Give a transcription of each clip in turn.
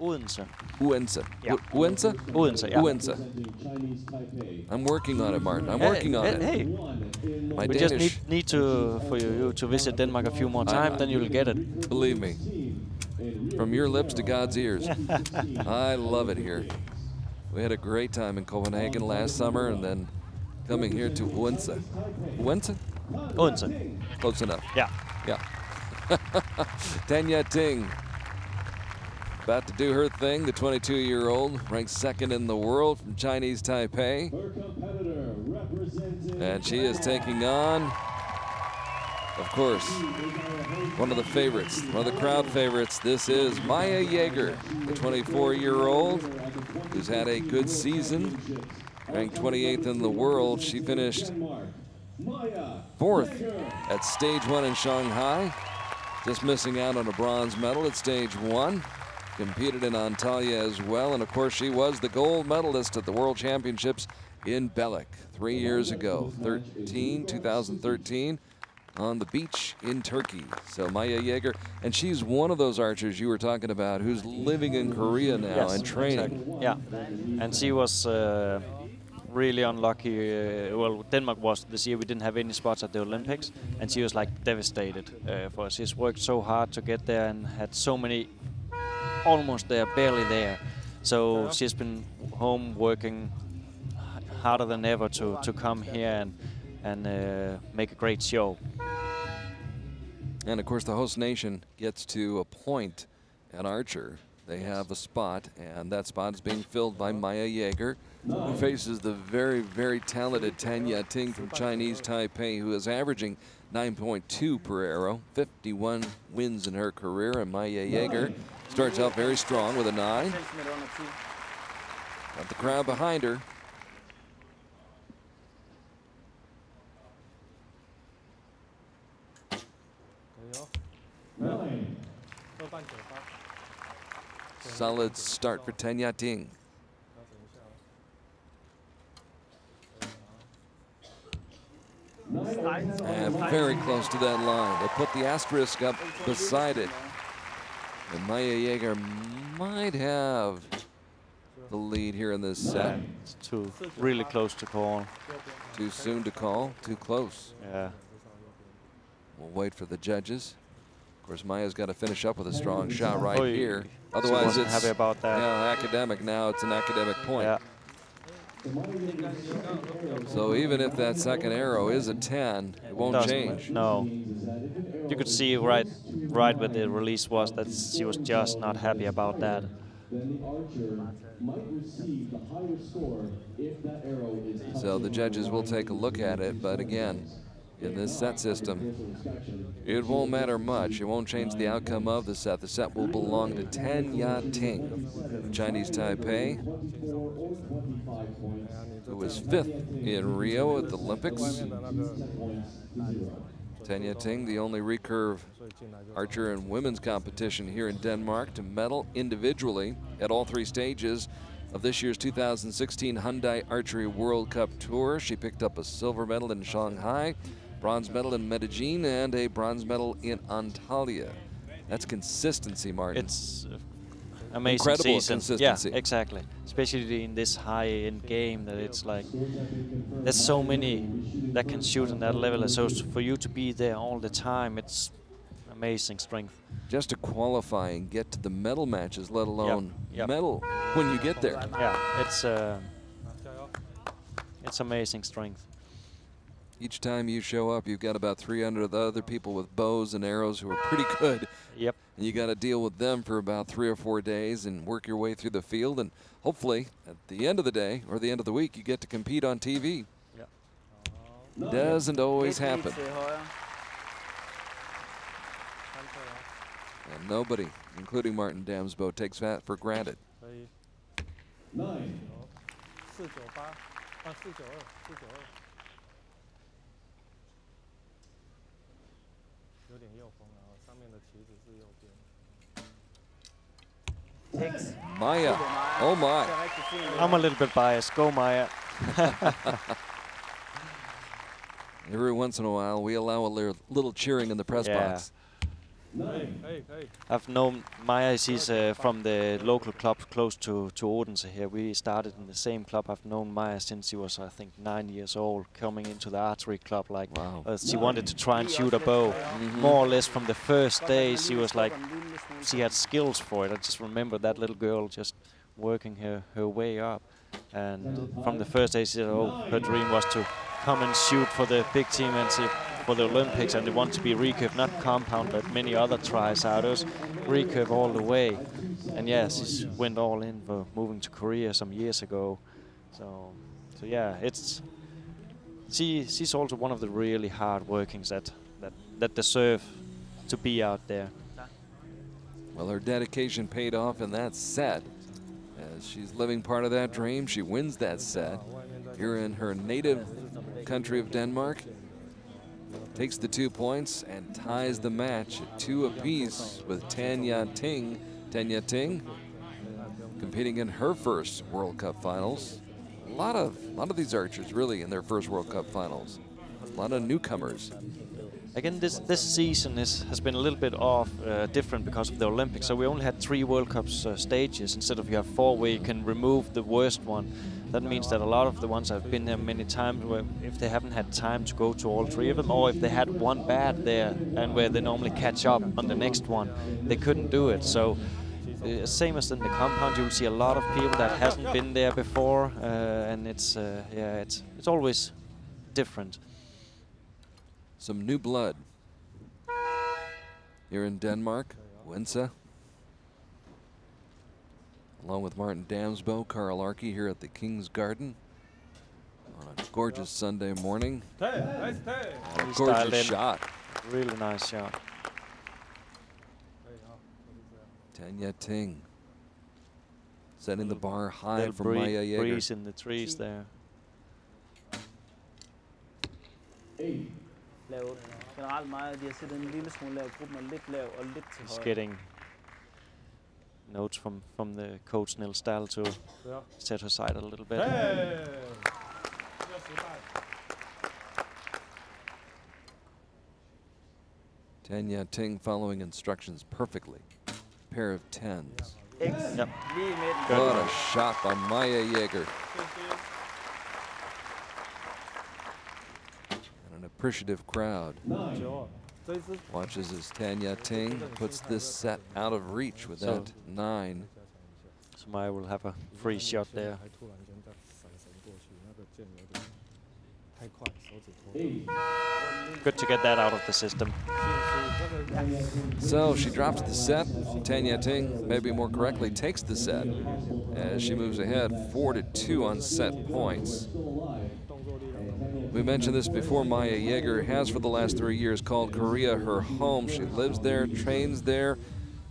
Odense. Odense. Yeah. Odense? Odense, yeah. Odense. I'm working on it, Martin. I'm Hey, working on hey, it. hey. My we Danish, just need, need to for you, you to visit Denmark a few more times, then you'll get it. believe me, from your lips to God's ears. I love it here. We had a great time in Copenhagen last summer and then coming here to Odense. Odense? Odense. Close enough. Yeah. Yeah. Tan Ya-Ting. About to do her thing, the 22-year-old, ranked second in the world from Chinese Taipei. And she is taking on, of course, one of the favorites, one of the crowd favorites. This is Maja Jager, the 24-year-old, who's had a good season, ranked 28th in the world. She finished fourth at stage one in Shanghai, just missing out on a bronze medal at stage one. Competed in Antalya as well, and of course she was the gold medalist at the World Championships in Belek three years ago, 13, 2013, on the beach in Turkey. So Maja Jager, and she's one of those archers you were talking about who's living in Korea now Yes, and training. exactly. Yeah, and she was uh, really unlucky. Uh, well, Denmark was this year. We didn't have any spots at the Olympics, and she was like devastated uh, for us. She's worked so hard to get there and had so many, almost there, barely there. So she's been home working harder than ever to, to come here and and uh, make a great show. And of course, the host nation gets to appoint an archer. They have a spot, and that spot is being filled by Maja Jager, who faces the very, very talented Tan Ya-Ting from Chinese Taipei, who is averaging 9.2 per arrow, 51 wins in her career. And Maja Jager starts out very strong with a nine. Got the crowd behind her. Solid start for Tan Ya-Ting. And very close to that line. They put the asterisk up beside it. And Maja Jager might have the lead here in this set. It's too really close to call. Too soon to call, too close. Yeah. We'll wait for the judges. Of course, Maja's got to finish up with a strong shot right Oh, here. Otherwise, it's happy about that. Yeah, academic. Now it's an academic point. Yeah. So even if that second arrow is a 10, it won't Doesn't- change. No. You could see right, right where the release was that she was just not happy about that. the archer might receive the higher score if that arrow is So the judges will take a look at it, but again, in this set system, it won't matter much. It won't change the outcome of the set. The set will belong to Tan Ya Ting, Chinese Taipei, who was fifth in Rio at the Olympics. Tan Ya-Ting, the only recurve archer in women's competition here in Denmark to medal individually at all three stages of this year's 2016 Hyundai Archery World Cup Tour. She picked up a silver medal in Shanghai, bronze medal in Medellin, and a bronze medal in Antalya. That's consistency, Martin. It's uh, amazing Incredible season. consistency. Yeah, exactly. Especially in this high-end game, that it's like there's so many that can shoot on that level. and So for you to be there all the time, it's amazing strength. just to qualify and get to the medal matches, let alone yep. medal when you get there. Yeah, it's uh, it's amazing strength each time you show up, you've got about 300 other people with bows and arrows who are pretty good. Yep. And you got to deal with them for about three or four days and work your way through the field. And hopefully, at the end of the day or the end of the week, you get to compete on TV. Yep. Doesn't always happen. And nobody, including Martin Damsbo, takes that for granted. Nine. 有点右风，然后上面的旗子是右边。Thanks. Maja. Oh my. I'm a little bit biased. Go Maja. Every once in a while, we allow a little cheering in the press yeah. box. I've known Maja, she's uh, from the local club close to, to Odense here. We started in the same club. I've known Maja since she was, I think, nine years old, coming into the archery club. Like wow. uh, She wanted to try and shoot a bow. Mm -hmm. More or less from the first day, she was like, she had skills for it. I just remember that little girl just working her, her way up. And from the first day, she said, oh, her dream was to come and shoot for the big team. And she for the Olympics, and they want to be recurve, not compound, but many other was recurve all the way. And yes, she went all in for moving to Korea some years ago. So, so yeah, it's she. She's also one of the really hard workings that that that deserve to be out there. Well, her dedication paid off in that set. As she's living part of that dream, she wins that set here in her native country of Denmark. Takes the two points and ties the match at two apiece with Tan Ya-Ting. Tan Ya-Ting competing in her first World Cup finals. A lot of, a lot of these archers really in their first World Cup finals. A lot of newcomers. Again, this this season is, has been a little bit off, uh, different because of the Olympics. So we only had three World Cups uh, stages instead of you have four, where you can remove the worst one. That means that a lot of the ones I've been there many times, where if they haven't had time to go to all three of them, or if they had one bad there and where they normally catch up on the next one, they couldn't do it. So. Uh, same as in the compound, you'll see a lot of people that hasn't been there before, uh, and it's uh, yeah, it's it's always different some new blood here in Denmark, Winsa, along with Martin Damsbo, Carl Arkey here at the King's Garden on a gorgeous Sunday morning. Nice gorgeous shot. Really nice shot. Tan Ya-Ting setting the mm. bar high for Maja Jager. breeze in the trees there. Eight lave generelt meget. De har set en lille smule gruppen er lidt lav og lidt til højre. getting notes from, from the coach Nils Dahl to yeah. set her side a little bit. Hey. Tan Ya-Ting following instructions perfectly. Pair of tens. Yep. What a shot by Maja Jager. an appreciative crowd. Nine. Watches as Tan Ya-Ting puts this set out of reach with so that nine. Sumaya will have a free shot there. Good to get that out of the system. So she drops the set. Tan Ya-Ting, maybe more correctly, takes the set as she moves ahead 4 to 2 on set points. We mentioned this before. Maja Jager has, for the last three years, called Korea her home. She lives there, trains there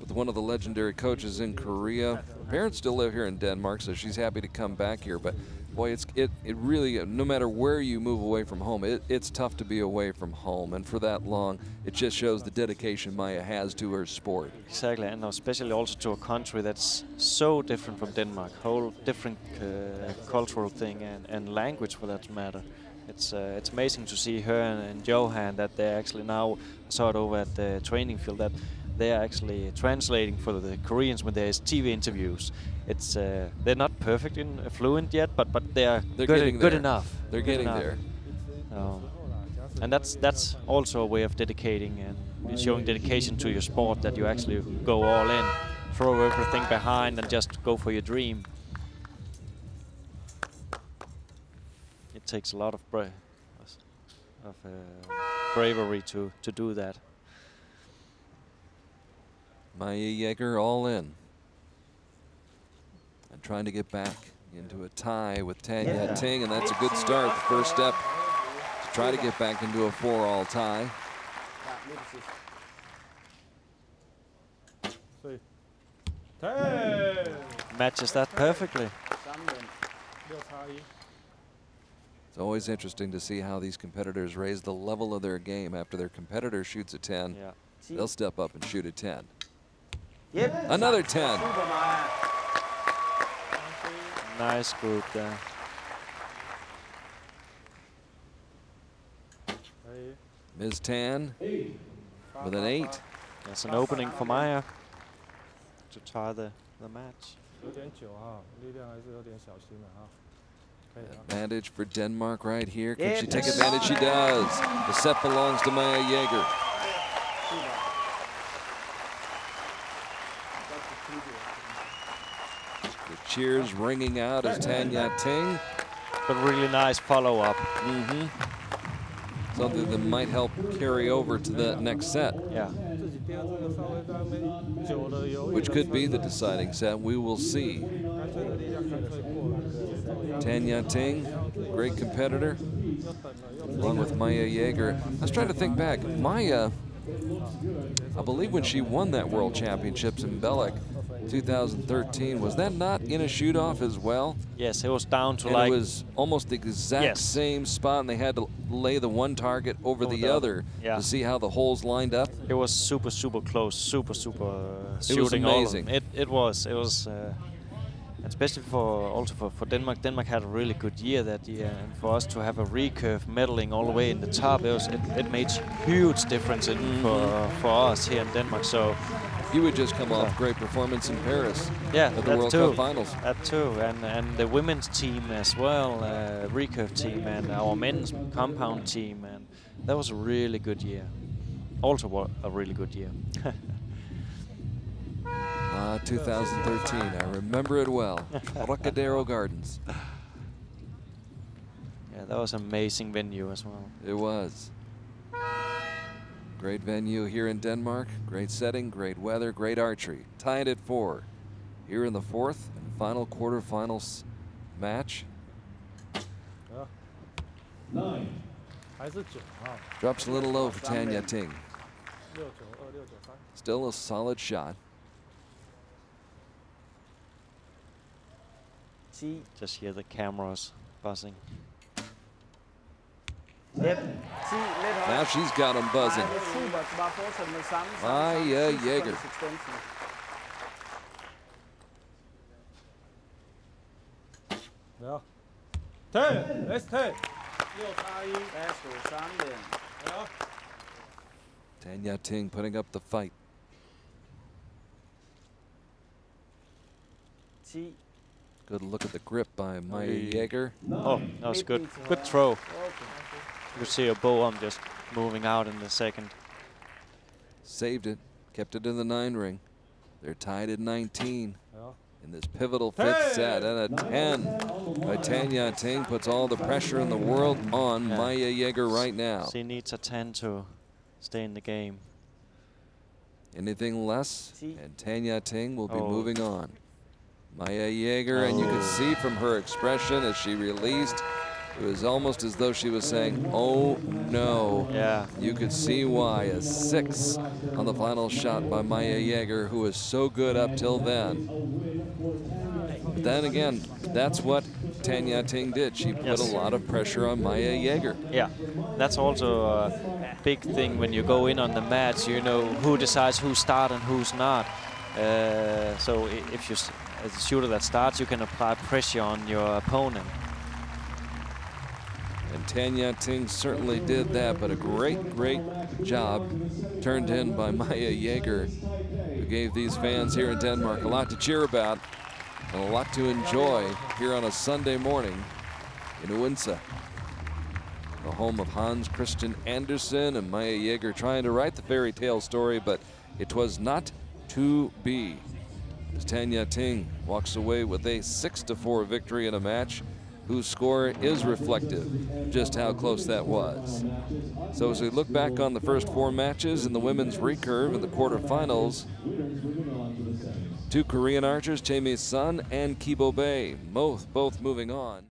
with one of the legendary coaches in Korea. Her parents still live here in Denmark, so she's happy to come back here. But boy, it's it, it really no matter where you move away from home, it, it's tough to be away from home, and for that long, it just shows the dedication Maja has to her sport. Exactly, and especially also to a country that's so different from Denmark, whole different uh, cultural thing and, and language for that matter. It's uh, it's amazing to see her and, and Johan that they're actually now sort of over at the training field that they're actually translating for the Koreans when there's TV interviews. It's uh, they're not perfect in uh, fluent yet, but but they're, They're good, good enough. They're good getting enough. there. Um, and that's that's also a way of dedicating and showing dedication to your sport that you actually go all in, throw everything behind, and just go for your dream. It takes a lot of bra- of uh, bravery to to do that. Maja Jager all in trying to get back into a tie with Tang yeah. Ting, and that's a good start. The first step to try to get back into a four-all tie. Matches that perfectly. It's always interesting to see how these competitors raise the level of their game after their competitor shoots a 10. Yeah. They'll step up and shoot a 10. Yep. Another 10. Nice group there. Ms. Tan with an eight. That's an opening for Maja to tie the, the match. Advantage for Denmark right here. Can she take advantage? She does. The set belongs to Maja Jager. cheers ringing out as Tan Ya-Ting. But really nice follow-up. Mm -hmm. Something that might help carry over to the next set. Yeah. Which could be the deciding set. We will see. Tan Ya-Ting, great competitor, along with Maja Jager. I was trying to think back. Maja I believe when she won that World Championships in Belek 2013, was that not in a shoot-off as well? Yes, it was down to And like it was almost the exact Yes. same spot, and they had to lay the one target over Over the the other yeah. to see how the holes lined up. it was super super close, super super uh, was shooting all of them. amazing. It it was it was. Uh, Especially for also for, for Denmark, Denmark had a really good year that year, and for us to have a recurve medaling all the way in the top, it was it, it made huge difference in for for us here in Denmark. So You would just come off great performance in Paris yeah, at the World too. Cup Finals. That too, and and the women's team as well, uh, recurve team, and our men's compound team, and that was a really good year. Also, a really good year. 2013. I remember it well. Rocadero Gardens. Yeah, that was amazing venue as well. It was. Great venue here in Denmark. Great setting, great weather, great archery. Tied at four. Here in the fourth and final quarterfinals match. Nine. Drops a little low for Tan Ya-Ting. Still a solid shot. See? Just hear the cameras buzzing. Yep. Now she's got them buzzing. Maja Jager. Let's Vesttøy! Tan Ya-Ting putting up the fight. Good look at the grip by Maja Hey. Jager. Oh, that was good. Good throw. You could see her bow arm just moving out in the second. Saved it. Kept it in the nine ring. They're tied at 19 in this pivotal fifth set. And a 10 by Tan Ya-Ting puts all the pressure in the world on Yeah. Maja Jager right now. She needs a 10 to stay in the game. Anything less, and Tan Ya-Ting will be Oh. moving on. Maja Jager, and you could Oh. see from her expression as she released, it was almost as though she was saying, oh no. Yeah. You could see why. A six on the final shot by Maja Jager, who was so good up till then. But then again, that's what Tan Ya-Ting did. She put Yes. a lot of pressure on Maja Jager. Yeah, that's also a big thing when you go in on the match. You know who decides who start and who's not. Uh, so if you, as a shooter that starts, you can apply pressure on your opponent. And Tan Ya-Ting certainly did that, but a great, great job turned in by Maja Jager, who gave these fans here in Denmark a lot to cheer about and a lot to enjoy here on a Sunday morning in Odense. The home of Hans Christian Andersen and Maja Jager trying to write the fairy tale story, but it was not to be. As Tan Ya-Ting walks away with a 6-4 victory in a match whose score is reflective just how close that was. So as we look back on the first four matches in the women's recurve in the quarterfinals, two Korean archers, Choi Mi Sun and Ki Bo Bae, both both moving on.